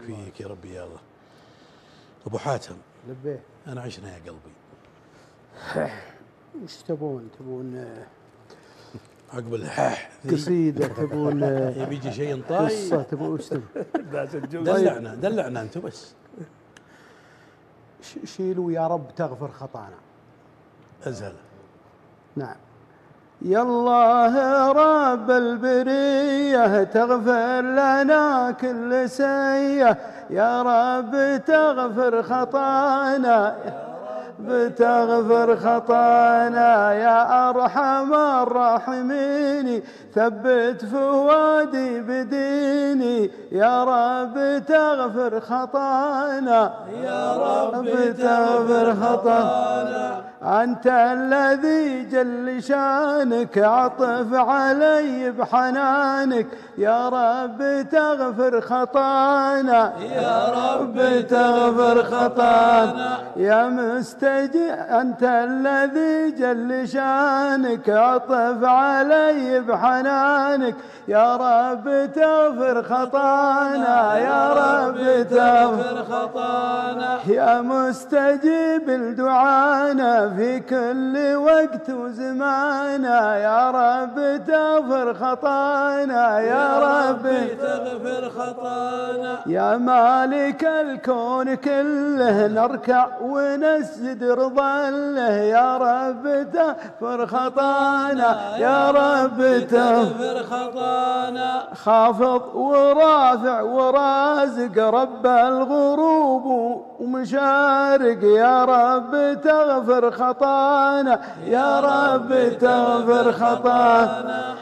فيك يا ربي يا الله. أبو حاتم. لبيه أنا عشنا يا قلبي. وش تبون؟ تبون عقب الحاح ذي قصيدة تبون يبي يجي شيء طاي قصة تبون وش تبون؟ دلعنا دلعنا انت بس. ش- شيلوا يا رب تغفر خطانا. ازهل نعم. يا الله رب البرية تغفر لنا كل سيئة يا رب تغفر خطانا بتغفر خطانا. يا أرحم الراحمين ثبت فؤادي بديني. يا رب تغفر خطانا يا رب تغفر خطانا. أنت الذي جل شأنك عطف علي بحنانك. يا رب تغفر خطانا. يا رب تغفر خطانا. يا مستجي أنت الذي جل شأنك عطف علي بحنانك. يا رب تغفر خطانا. يا رب تغفر خطانا. يا مستجيب الدعانا في كل وقت وزمانا يا رب تغفر خطانا يا رب تغفر خطانا. يا مالك الكون كله نركع ونسجد رضا له يا رب تغفر خطانا يا رب تغفر خطانا. خافض ورافع ورازق رب الغروب ومشارق يا رب تغفر خطانا يا رب تغفر خطانا.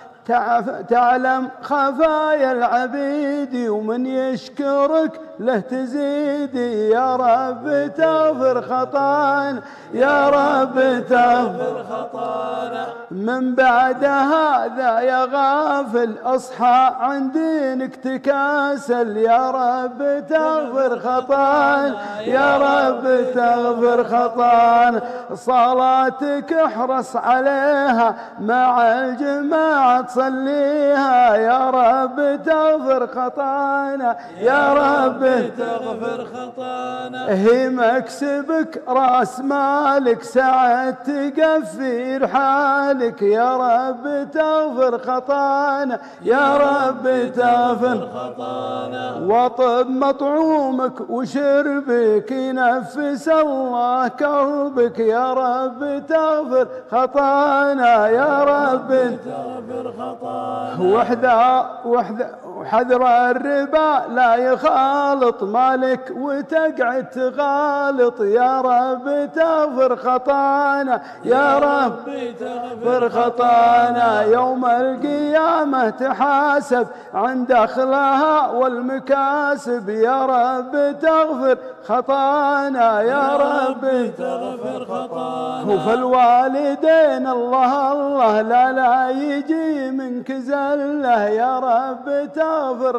تعلم خفايا العبيد ومن يشكرك له تزيدي يا رب تغفر خطانا يا رب تغفر خطانا من بعد هذا يا غافل أصحى عن دينك تكاسل يا رب تغفر خطانا يا رب تغفر خطانا صلاتك احرص عليها مع الجماعة تصليها يا رب تغفر خطانا يا رب تغفر خطانا. هي مكسبك راس مالك ساعة تقفي رحالك يا رب تغفر خطانا يا رب تغفر خطانا. وطب مطعومك وشربك ينفس الله كربك. يا رب تغفر خطانا يا رب تغفر خطانا. وحذا وحذا وحذر الربا لا يخالط مالك وتقعد تغالط. يا رب تغفر خطانا يا رب تغفر خطانا. يوم القيامة تحاسب عن دخلها والمكاسب. يا رب تغفر خطانا يا رب تغفر خطانا. وفي الوالدين الله الله لا لا يجي منك زله. يا رب تغفر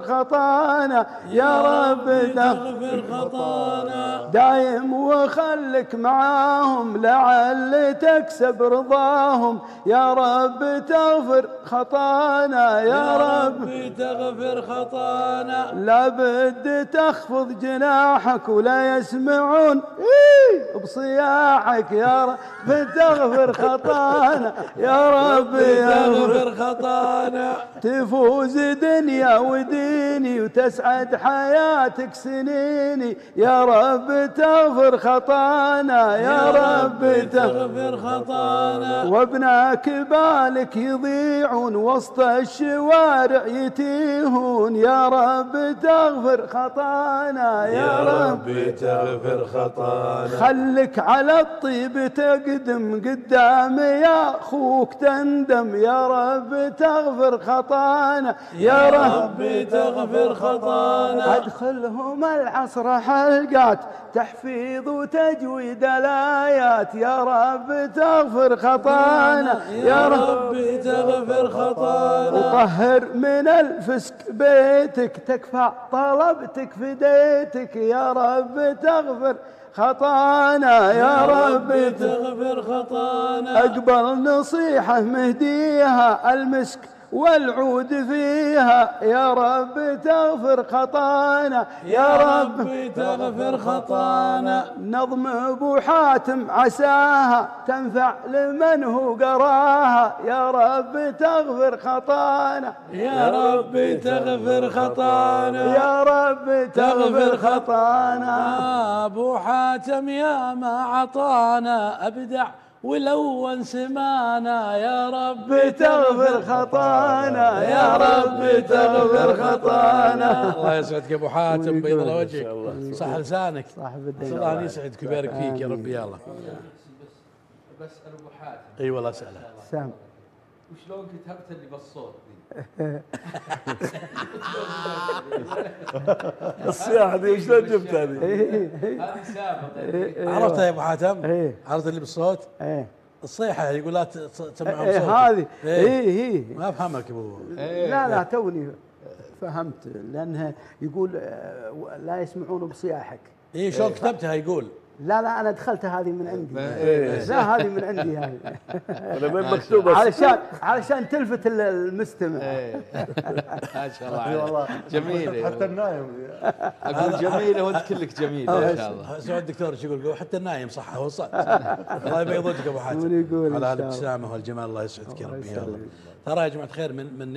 خطانا يا رب تغفر تغفر خطانا. دايم وخلك معاهم لعل تكسب رضاهم. يا رب تغفر خطانا يا رب تغفر خطانا. لابد تخفض جناحك ولا يسمعون. إيه بصياحك يا رب تغفر خطانا. يا رب يغفر تغفر خطانا. تفوز دنيا وديني وتسعد حياتك سنيني. يا رب تغفر خطانا. يا رب تغفر خطانا. وابناك بالك يضيعون وسط الشوارع يتيهون. يا رب تغفر خطانا. يا رب. تغفر خطانا. خلك على الطيب تقدم قدام يا أخوك تندم. يا رب تغفر خطانا. يا رب تغفر خطانا. أدخلهم العصر حلقات تحفيظ وتجويد الآيات. يا رب تغفر خطانا. يا رب تغفر خطانا. وطهر من الفسق بيتك. تكفى طلبتك فديتك يا رب تغفر خطانا يا رب تغفر خطانا. اقبل نصيحة مهديها المسك والعود فيها. يا رب تغفر خطانا. يا رب تغفر خطانا. نظم أبو حاتم عساها. تنفع لمن هو قراها. يا رب تغفر خطانا. يا رب تغفر خطانا. يا رب تغفر خطانا. أبو حاتم يا ما عطانا. أبدع ولون سمانا. يا رب تغفر خطانا. يا رب تغفر خطانا. الله يسعدك يا أبو حاتم. بيض الله وجهك. صح لسانك. صاحب الدين. الله يسعدك. ويبارك فيك يا رب. يلا. بسأل أبو حاتم. اي والله اساله سام. وشلون كتبت اللي بالصوت دي؟ الصياحة دي شلون جبت هذه؟ هذه سابقه عرفتها يا أبو حاتم؟ إيه. عرفت اللي بالصوت؟ إيه الصيحة يقول لا ت- ت- تسمعهم إيه صوتي هذه إيه. إيه إيه ما أفهمك يا أبو لا لا توني فهمت لأنها يقول آه، لا يسمعون بصياحك اي إيه، شلون كتبتها يقول لا لا أنا دخلتها هذه من عندي. لا هذه من عندي هذه. أنا من مكتوبه علشان علشان تلفت ال- المستمع. ما شاء الله عليك. جميله حتى النايم. أقول جميله وانت كلك جميل ما شاء الله. سؤال الدكتور إيش يقول؟ حتى النايم صح هو صح. الله يبيض وجهك أبو حاتم. على. الابتسامه والجمال الله يسعدك يا ربي. يا. الله ترى يا جماعة الخير من من